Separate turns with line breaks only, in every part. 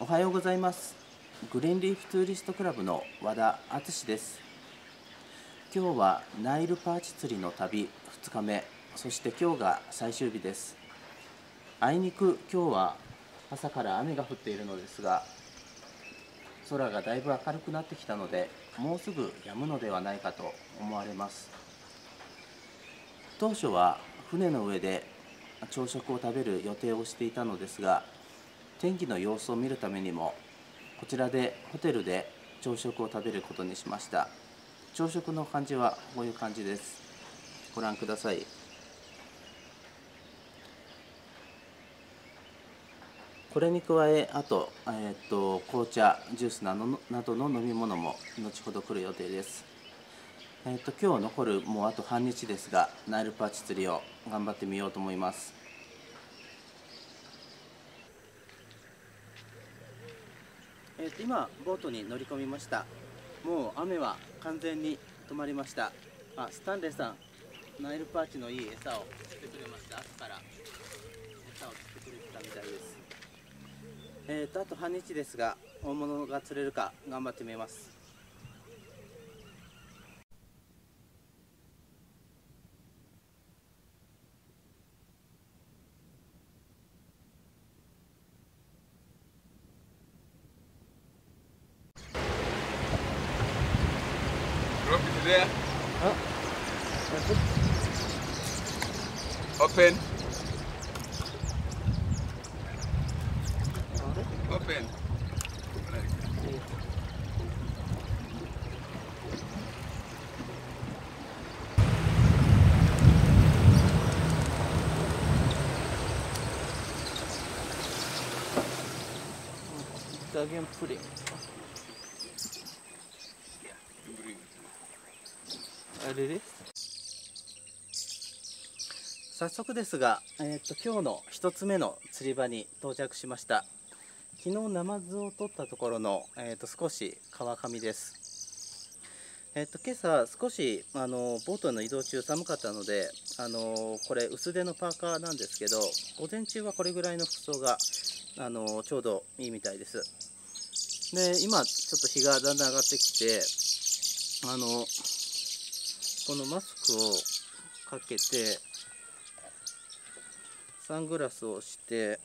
おはようございます。グリーンリーフツーリストクラブの和田敦です。今日はナイルパーチ釣りの旅2日目。そして今日が最終日です。あいにく今日は朝から雨が降っているのですが空がだいぶ明るくなってきたのでもうすぐ止むのではないかと思われます。当初は船の上で朝食を食べる予定をしていたのですが天気の様子を見るためにもこちらでホテルで朝食を食べることにしました。朝食の感じはこういう感じです。ご覧ください。これに加えあと,、えー、と紅茶ジュースなどのなどの飲み物も後ほど来る予定です。えーと、今日残るもうあと半日ですがナイルパーチ釣りを頑張ってみようと思います。えーと、今ボートに乗り込みました。もう雨は完全に止まりました。あスタンレーさんナイルパーチのいい餌を作ってくれました。朝から餌を作ってくれてたみたいです。えーとあと半日ですが大物が釣れるか頑張ってみます
Drop it there.
Huh?
Open. Open. Right.
ダゲンプリン
Bring it.
あれ？です早速ですが、えー、と今日の一つ目の釣り場に到着しました。昨日ナマズを取ったところの、えー、と少し川上です。えっ、と今朝少しあのボートの移動中寒かったのであのこれ薄手のパーカーなんですけど午前中はこれぐらいの服装があのちょうどいいみたいです。で今ちょっと日がだんだん上がってきてあのこのマスクをかけてサングラスをして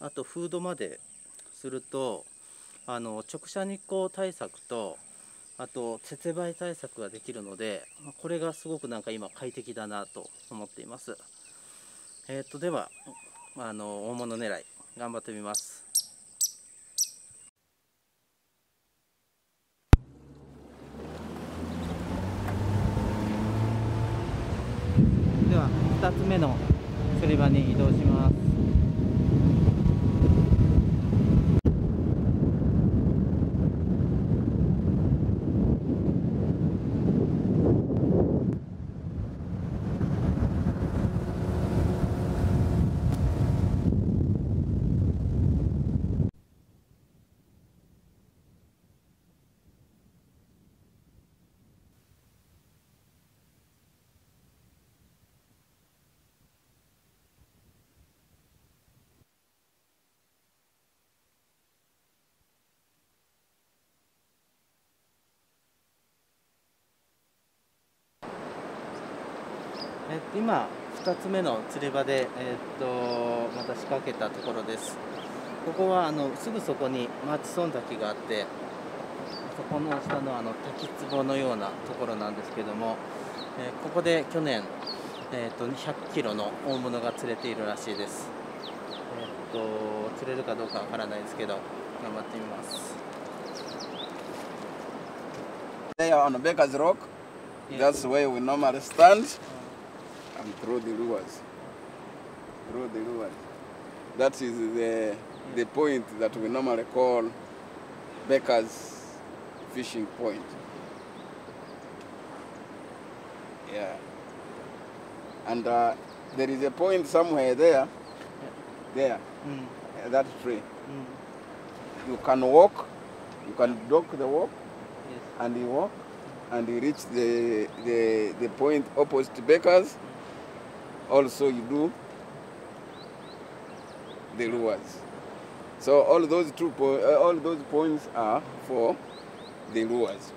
あとフードまでするとあの直射日光対策とあと節梅対策ができるのでこれがすごくなんか今快適だなと思っています。えっ、とではあの大物狙い頑張ってみますでは2つ目の釣り場に移動します。えっと、今2つ目の釣り場で、えっと、また仕掛けたところです。ここはあのすぐそこにマーチソン滝があってそこの下のあの滝壺のようなところなんですけども、えーここで去年、えっと200キロの大物が釣れているらしいです、えっと釣れるかどうかわからないですけど頑張ってみます。
There on Baker's Rock, that's where we normally stand and throw the lures. Throw the lures. That is the, the point that we normally call Becker's fishing point. Yeah. And uh, there is a point somewhere there, there, mm. that tree.
Mm.
You can walk, you can dock the walk,
yes.
and you walk, and you reach the, the, the point opposite Baker's, mm. Also, you do the lures. So all those two po- uh, all those points are for the lures.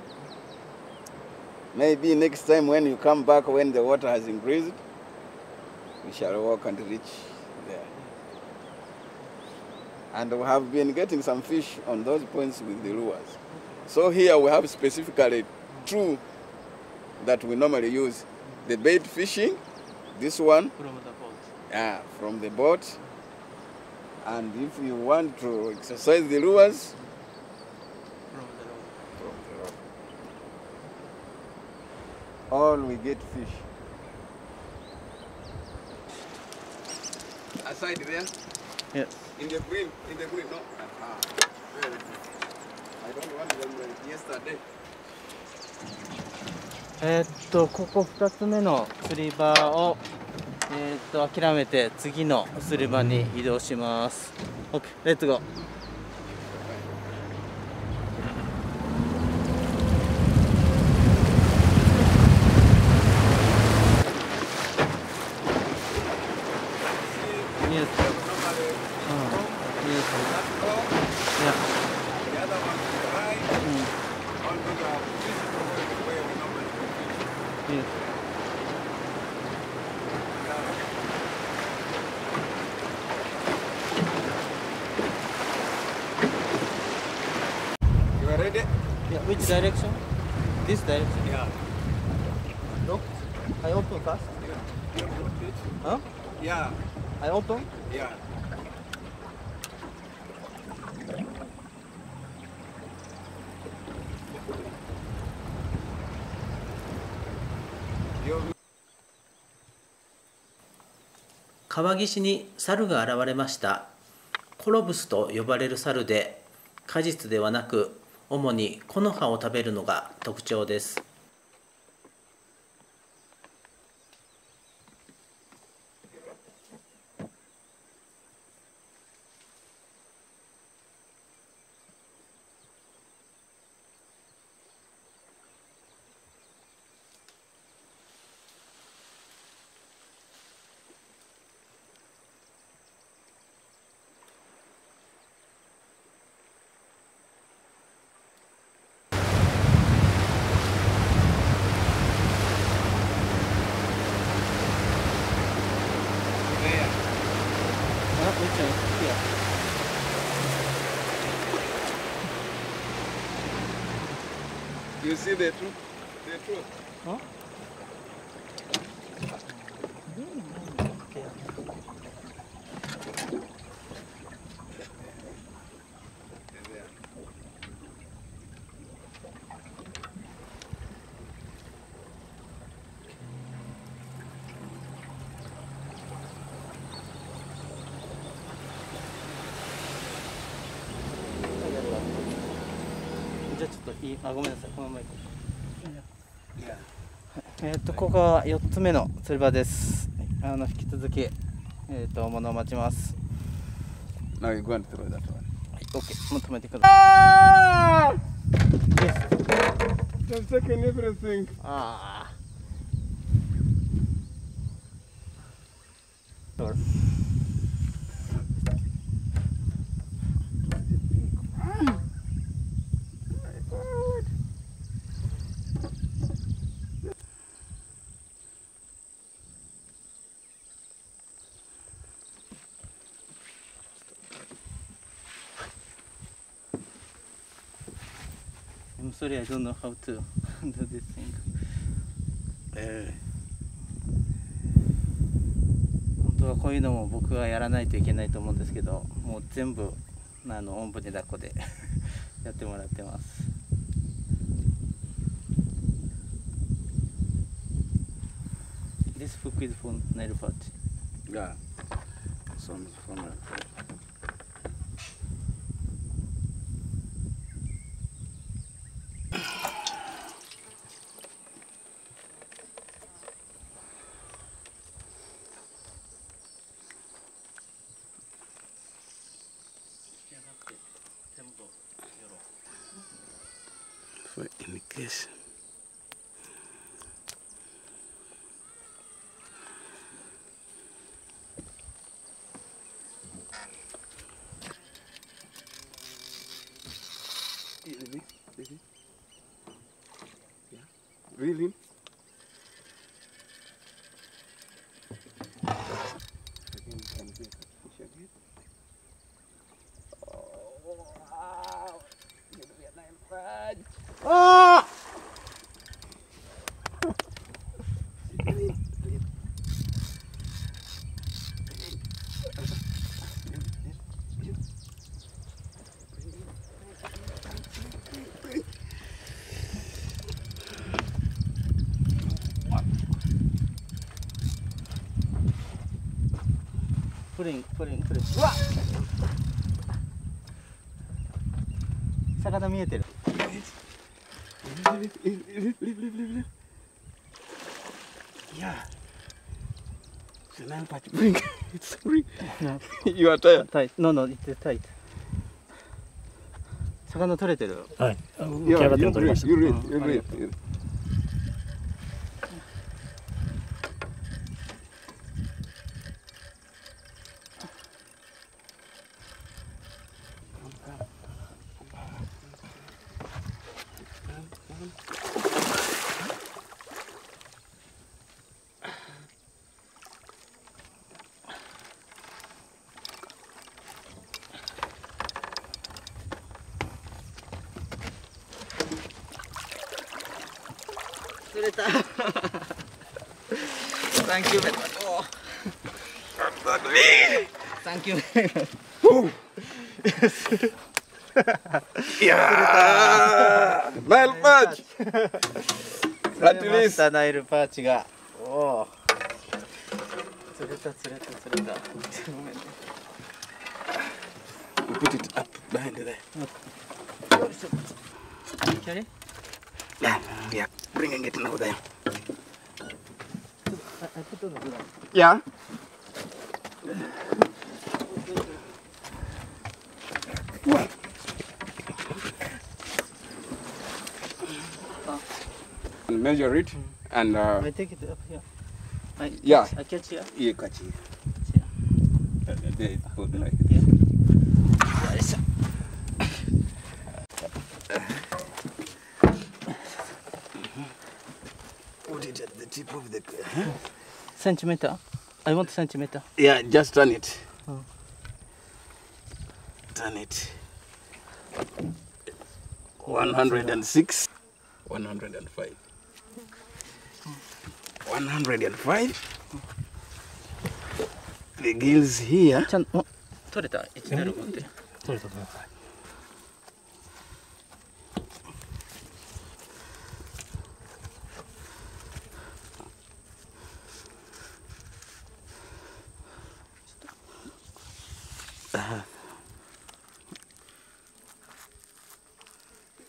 Maybe next time when you come back when the water has increased, we shall walk and reach there. And we have been getting some fish on those points with the lures. So here we have specifically two that we normally use. The bait fishing, this one,
from the boat
yeah, from the boat. And if you want to exercise the lures,
from the road
from the rock. All we get fish. Aside there,
Yes.
in the green, in the green, no? Ah, very good. I don't want them like yesterday.
えーっとここ2つ目の釣り場をえーっと諦めて次の釣り場に移動します。OK レッツゴー Yes.
Normally,
Uh, yes.
that's all.
Yeah.
The other one to the right.
Mm.
All those are this is where we normally put fish.
Yes.
You are ready?
Yeah. Which direction? This direction.
Yeah.
Look. I open first. Huh?
Yeah.
I open?
Yeah. You
川岸に猿が現れましたコロブスと呼ばれる猿で果実ではなく主に木の葉を食べるのが特徴です dentro といいあごめんなさいこのまま行こう。
Yeah.
えっとここが4つ目の釣り場です。あの引き続きえっ、と物を待ちます.はい OK もう止めてください I'm sorry, I don't know how to do this thing. 本当はこういうのも僕がやらないといけないと思うんですけど、もう全部あのおんぶに抱っこでやってもらってます。This hook is for nail patch.
Yeah. Some from uh,
like. リンプリンプうわ魚見えてる。
いや。スナンパチプリン。いつプリ
ン
岩田や。
タイノノイってタイ魚取れてる？
はい。キャ
ラ
テン取りました。
た Thank you very much おー Thank you very much
Yeah! Nile patch!
釣
At
れまし
least.
たナイルパーチがおお釣れた釣れた釣れたごめんね
We put it up behind there.
キ
Yeah, yeah. Bringing it now there. Yeah. What? Measure it and. Uh,
I take it up here. I
yeah.
Catch, I catch here.
You catch
here. Catch here. Uh. Huh? Centimeter. I want centimeter.
Yeah, just turn it.
Oh.
Turn it. 106. 105. 105. The gills here.
Oh.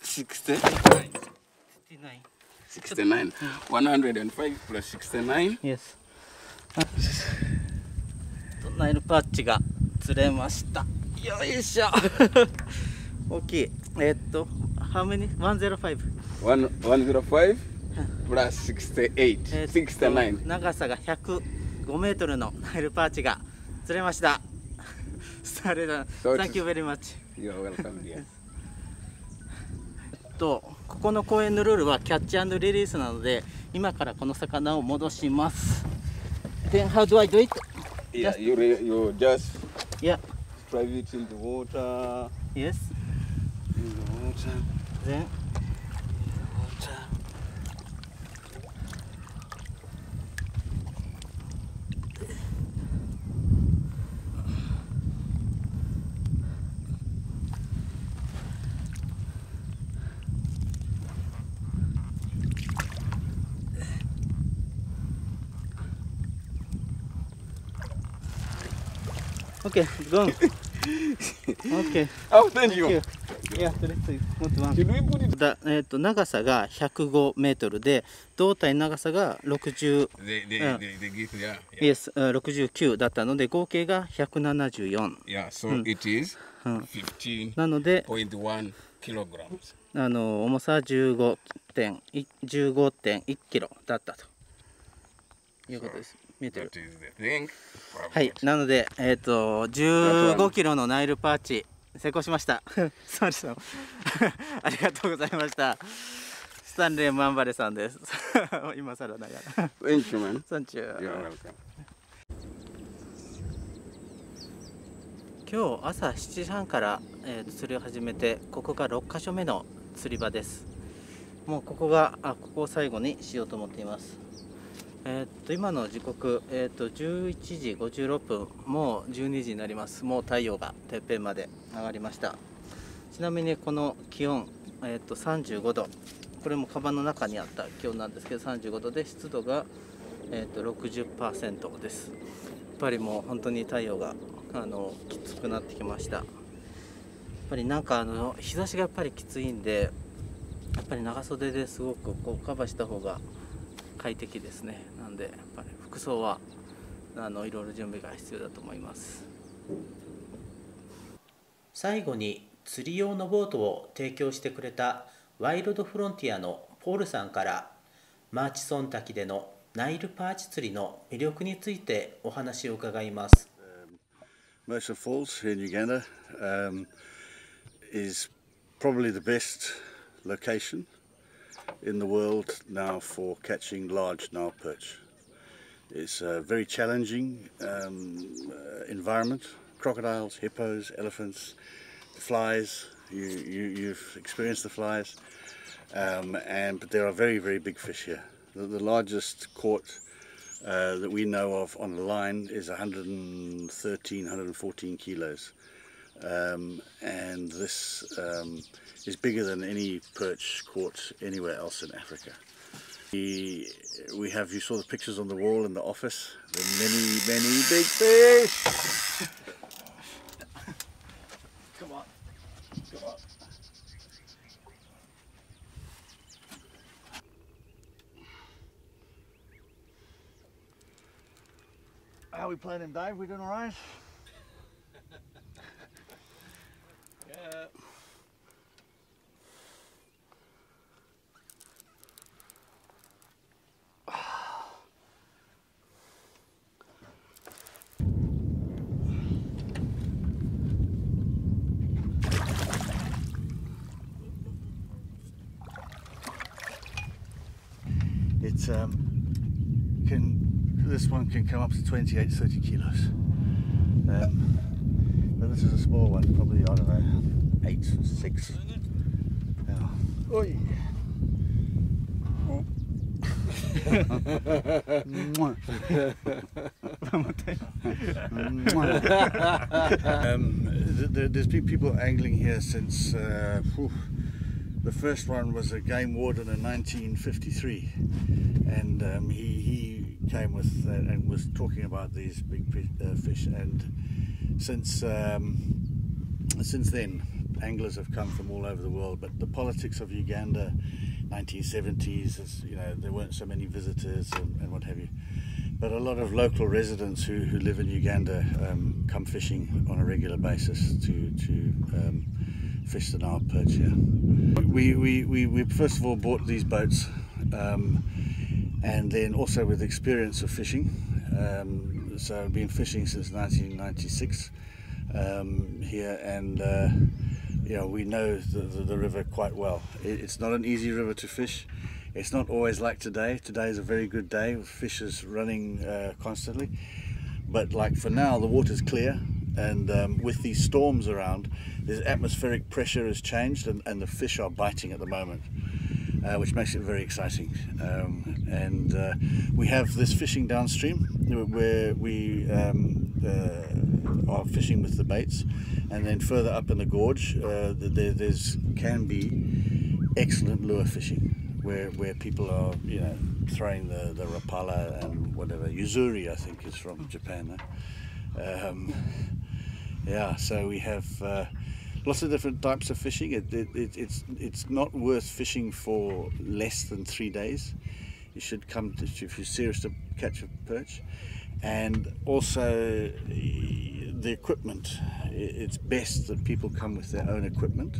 Sixty.
69
69. 105 plus 69.
Yes ナイルパッチが釣れましたよいしょ大きいえーっと How many? 105
One, 105 plus 68.
えーっと
69.
長さが105メートルのナイルパーチが釣れましたそれだ Thank you very much
You're welcome, dear.
とここの公園のルールはキャッチリリースなので今からこの魚を戻します Then how do I do it?
Yeah,
Just-
you, re, you just
Yeah
drive it in the water.
Yes
In the water.
Then Okay, go. okay.
I'll send you.
you. えー、と長さが105メートルで胴体長さが69だったので合計が174。
Yeah, so
う
ん it
うん、なので
kilograms.
あの重さは15.1キロだったということです。見えてる.はいなのでえっ、と15キロのナイルパーチ成功しました。スタンレーさんありがとうございました。スタンレーマンバレさんです。今更ながら。
Thank you, man.
サン？チュー
You're welcome.
今日朝7時半から、えーと釣りを始めてここが6か所目の釣り場です。もうここがあここを最後にしようと思っていますえーっと今の時刻、えーっと11時56分もう12時になります。もう太陽がてっぺんまで上がりました。ちなみにこの気温、えーっと35度。これもカバンの中にあった気温なんですけど35度で湿度が、えーっと60%です。やっぱりもう本当に太陽があのきつくなってきました。やっぱりなんかあの日差しがやっぱりきついんでやっぱり長袖ですごくこうカバーした方が快適ですね。んでやっぱり服装はあのいろいろ準備が必要だと思います最後に釣り用のボートを提供してくれたワイルドフロンティアのポールさんからマーチソン滝でのナイルパーチ釣りの魅力についてお話を伺います
Mercer Falls here in Uganda um, is probably the best location in the world now for catching large Nile perch. It's a very challenging um, uh, environment. Crocodiles, hippos, elephants, flies. You, you, you've experienced the flies, um, and but there are very very big fish here. The, the largest caught uh, that we know of on the line is 113, 114 kilos. Um, and this um, is bigger than any perch caught anywhere else in Africa. We, we have, you saw the pictures on the wall in the office, the many, many big fish. Come on, come on. How we playing him, Dave? We doing all right?
Yeah.
Um, can this one can come up to 28, 30 kilos. Um, but this is a small one, probably I don't know, eight, six. Oi. Um, th- th- there's been people angling here since uh, the first one was a game warden in 1953, and um, he, he came with uh, and was talking about these big uh, fish. And since um, since then, anglers have come from all over the world. But the politics of Uganda, 1970s, is, you know, there weren't so many visitors and, and what have you. But a lot of local residents who, who live in Uganda um, come fishing on a regular basis to to um, fish the Nile perch here. We, we, we, we first of all bought these boats um, and then also with experience of fishing. Um, so I've been fishing since 1996 um, here and uh, you know, we know the, the, the river quite well. It, it's not an easy river to fish. It's not always like today. Today is a very good day with fishes running uh, constantly. But like for now, the water's clear, and um, with these storms around, the atmospheric pressure has changed, and, and the fish are biting at the moment, uh, which makes it very exciting. Um, and uh, we have this fishing downstream where we um, uh, are fishing with the baits, and then further up in the gorge, uh, there there's can be excellent lure fishing. Where, where people are, you know, throwing the, the rapala and whatever. Yuzuri, I think, is from Japan. Um, yeah, so we have uh, lots of different types of fishing. It, it, it, it's it's not worth fishing for less than three days. You should come to, if you're serious to catch a perch, and also the equipment. It's best that people come with their own equipment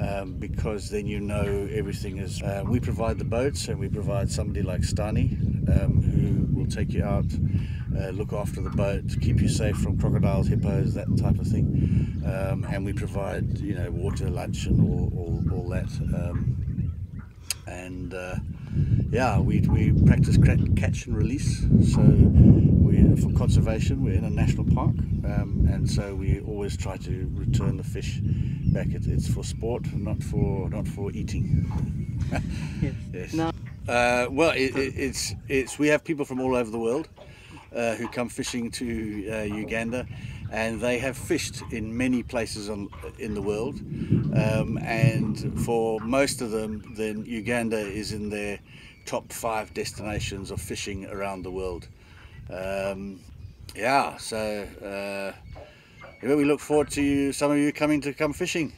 um, because then you know everything is. Uh, we provide the boats and we provide somebody like Stani um, who will take you out uh, look after the boat, keep you safe from crocodiles, hippos, that type of thing. Um, and we provide, you know, water, lunch, and all, all, all that. Um, and uh, yeah, we, we practice catch and release. So we for conservation, we're in a national park, um, and so we always try to return the fish back. It, it's for sport, not for not for eating.
yes. yes. No.
Uh, well, it, it, it's it's we have people from all over the world uh, who come fishing to uh, Uganda, and they have fished in many places on, in the world. Um, and for most of them, then Uganda is in their top five destinations of fishing around the world. Um, yeah, so uh, we look forward to you, some of you coming to come fishing.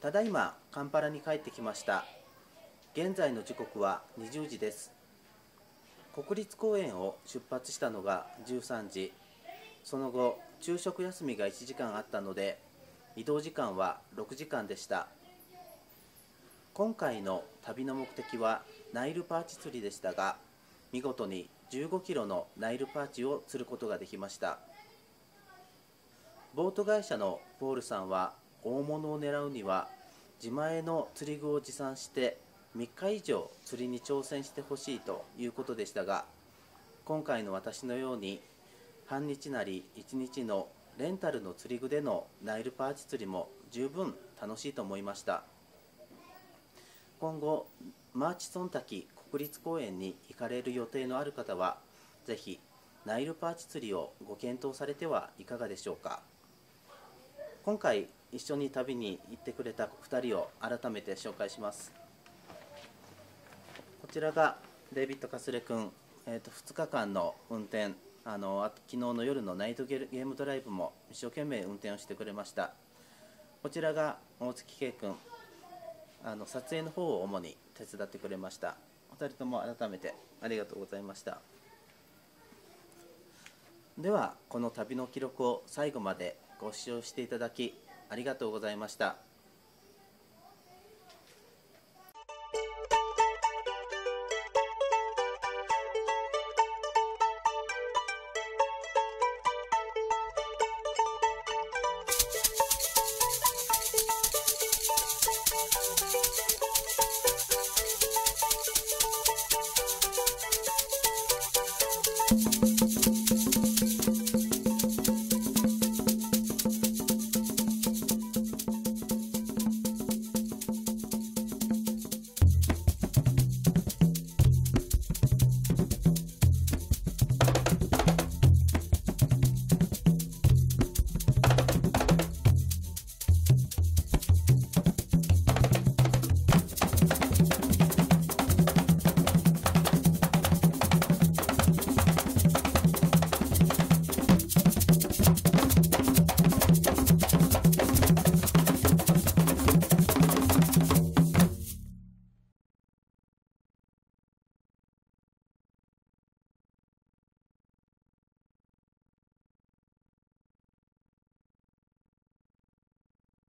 ただいまカンパラに帰ってきました。現在の時刻は20時です。国立公園を出発したのが13時。その後昼食休みが1時間あったので移動時間は6時間でした。今回の旅の目的はナイルパーチ釣りでしたが見事に15キロのナイルパーチを釣ることができました。ボート会社のポールさんは大物を狙うには自前の釣り具を持参して3日以上釣りに挑戦してほしいということでしたが今回の私のように半日なり1日のレンタルの釣り具でのナイルパーチ釣りも十分楽しいと思いました。今後マーチソン滝国立公園に行かれる予定のある方はぜひナイルパーチ釣りをご検討されてはいかがでしょうか。今回一緒に旅に行ってくれた2人を改めて紹介します。こちらがデイビッド・カスレ君、えーと、2日間の運転。あのあ昨日の夜のナイトゲームドライブも一生懸命運転をしてくれました。こちらが大月圭君。あの撮影の方を主に手伝ってくれました。お二人とも改めてありがとうございました。ではこの旅の記録を最後までご視聴していただきありがとうございました。